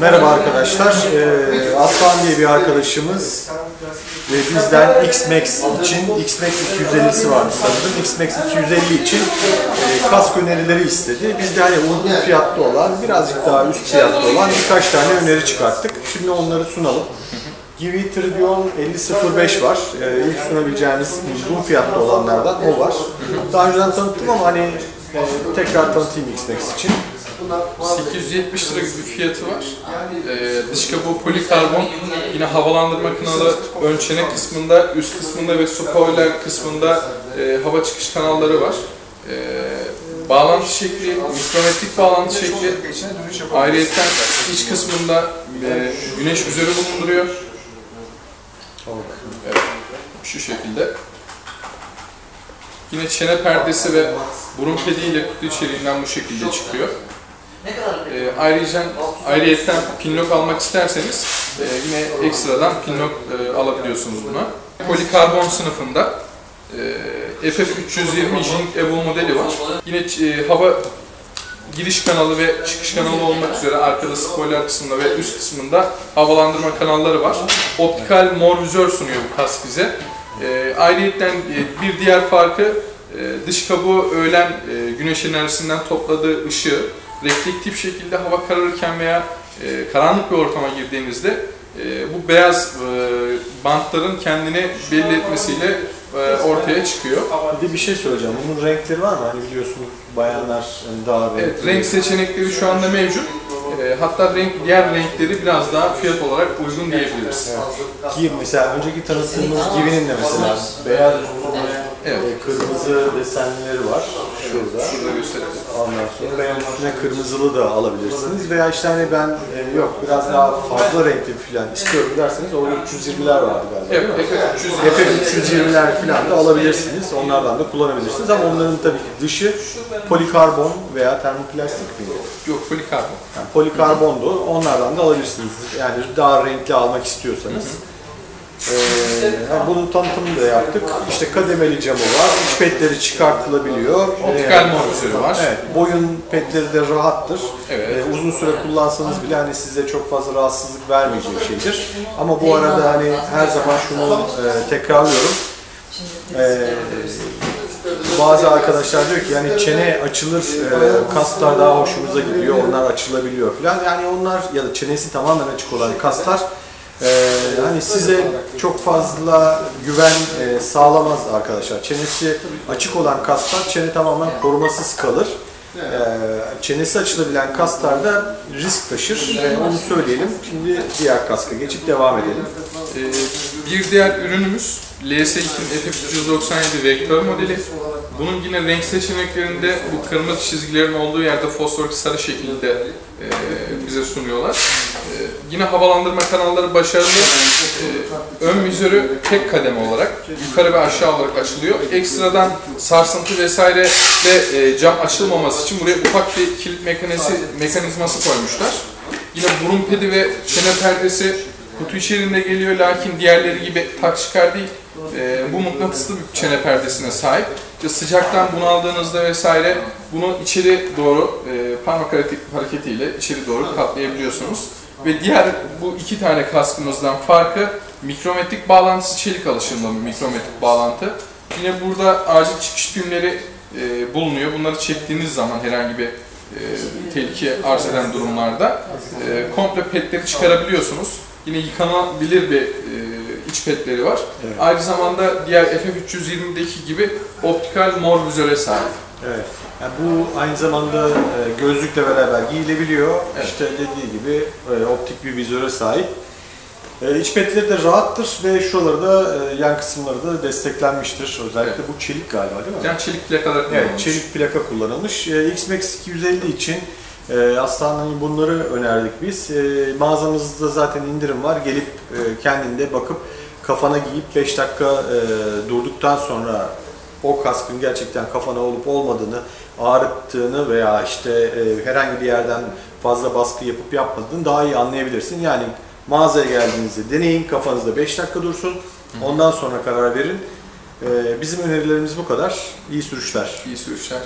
Merhaba arkadaşlar. Ee, Aslan diye bir arkadaşımız ve bizden X-Max için X-Max 250'si vardı sanırım. X-Max 250 için e, kask önerileri istedi. Biz de hani uygun fiyatlı olan, birazcık daha üst fiyatlı olan birkaç tane öneri çıkarttık. Şimdi onları sunalım. Givi Tribune 5005 var. Ee, ilk sunabileceğimiz uygun fiyatlı olanlardan o var. Daha önceden tanıttım ama hani e, tekrar tanıtayım X-Max için. 870 lira gibi bir fiyatı var. Ee, dış kabuğu polikarbon, yine havalandırma kanalı ön çene kısmında, üst kısmında ve spoiler kısmında e, hava çıkış kanalları var. Ee, bağlantı şekli, mikrometrik bağlantı şekli, ayrıyetten iç kısmında e, güneş üzeri bulunduruyor. Evet, şu şekilde. Yine çene perdesi ve burun pediyle kutu içeriğinden bu şekilde çıkıyor. E, ayrıca ayrıyetten pinlock almak isterseniz e, yine ekstradan pinlock e, alabiliyorsunuz buna. Polikarbon sınıfında e, FF320 Jink Evo modeli var. Yine e, hava giriş kanalı ve çıkış kanalı olmak üzere arkada spoiler kısmında ve üst kısmında havalandırma kanalları var. Optikal mor vizör sunuyor bu kask bize. E, ayrıyetten e, bir diğer farkı e, dış kabuğu öğlen e, güneş enerjisinden topladığı ışığı reflektif şekilde hava kararırken veya e, karanlık bir ortama girdiğinizde e, bu beyaz e, bantların kendini belli etmesiyle e, ortaya çıkıyor. Bir de bir şey söyleyeceğim. Bunun renkleri var mı? Hani biliyorsunuz bayanlar hani daha renkli. Evet, renk seçenekleri şu anda mevcut. E, hatta renk diğer renkleri biraz daha fiyat olarak uygun diyebiliriz. Giy mesela önceki tanıttığımız Givi'nin de mesela beyaz Evet. e, kırmızı desenleri var şurada. Şurada gösterelim. Ondan sonra veya üstüne kırmızılı da alabilirsiniz. Veya işte hani ben e, yok biraz daha fazla renkli falan istiyorum derseniz o 320'ler vardı galiba Evet, mi? FF300 FF320'ler falan da alabilirsiniz. Onlardan da kullanabilirsiniz ama onların tabii ki dışı polikarbon veya termoplastik mi? yok polikarbon. Yani polikarbondu. Onlardan da alabilirsiniz. Yani daha renkli almak istiyorsanız. Ee, yani bunun tanıtımını da yaptık. İşte kademeli camı var. İç petleri çıkartılabiliyor. Optikal Ee, mor vizörü var. Evet, boyun petleri de rahattır. Evet. Ee, uzun süre kullansanız bile hani size çok fazla rahatsızlık vermeyecek şeydir. Ama bu arada hani her zaman şunu e, tekrarlıyorum. Ee, bazı arkadaşlar diyor ki yani çene açılır, e, kaslar daha hoşumuza gidiyor, onlar açılabiliyor falan. Yani onlar ya da çenesi tamamen açık olan kaslar e, hani size çok fazla güven e, sağlamaz arkadaşlar. Çenesi açık olan kaslar çene tamamen korumasız kalır. E, çenesi açılabilen kaslarda risk taşır. E, onu söyleyelim. Şimdi diğer kaska geçip devam edelim. Ee, bir diğer ürünümüz LS2'nin F397 vektör modeli. Bunun yine renk seçeneklerinde bu kırmızı çizgilerin olduğu yerde fosfor sarı şekilde e, bize sunuyorlar. E, yine havalandırma kanalları başarılı. E, ön vizörü tek kademe olarak yukarı ve aşağı olarak açılıyor. Ekstradan sarsıntı vesaire ve e, cam açılmaması için buraya ufak bir kilit mekanizması, mekanizması koymuşlar. Yine burun pedi ve çene perdesi kutu içerisinde geliyor lakin diğerleri gibi tak çıkar değil. Ee, bu mıknatıslı bir çene perdesine sahip. İşte sıcaktan bunaldığınızda vesaire bunu içeri doğru e, parmak hareket- hareketiyle içeri doğru katlayabiliyorsunuz. Ve diğer bu iki tane kaskımızdan farkı mikrometrik bağlantısı çelik alışımlı mikrometrik bağlantı. Yine burada acil çıkış pimleri e, bulunuyor. Bunları çektiğiniz zaman herhangi bir e, tehlike arz eden durumlarda e, komple petleri çıkarabiliyorsunuz. Yine yıkanabilir bir e, iç petleri var. Evet. Aynı zamanda diğer FF320'deki gibi optikal mor vizöre sahip. Evet. Yani bu aynı zamanda e, gözlükle beraber giyilebiliyor. Evet. İşte dediği gibi e, optik bir vizöre sahip. E, iç petleri de rahattır ve şuraları da yan kısımları da desteklenmiştir. Özellikle Evet. bu çelik galiba değil mi? Yani çelik plakalar Evet, kullanılmış. çelik plaka kullanılmış. X-Max 250 için aslında hani bunları önerdik biz. Mağazamızda zaten indirim var. Gelip kendinde bakıp kafana giyip 5 dakika durduktan sonra o kaskın gerçekten kafana olup olmadığını, ağrıttığını veya işte e, herhangi bir yerden fazla baskı yapıp yapmadığını daha iyi anlayabilirsin. Yani mağazaya geldiğinizde deneyin, kafanızda 5 dakika dursun. Ondan sonra karar verin. E, bizim önerilerimiz bu kadar. İyi sürüşler. İyi sürüşler.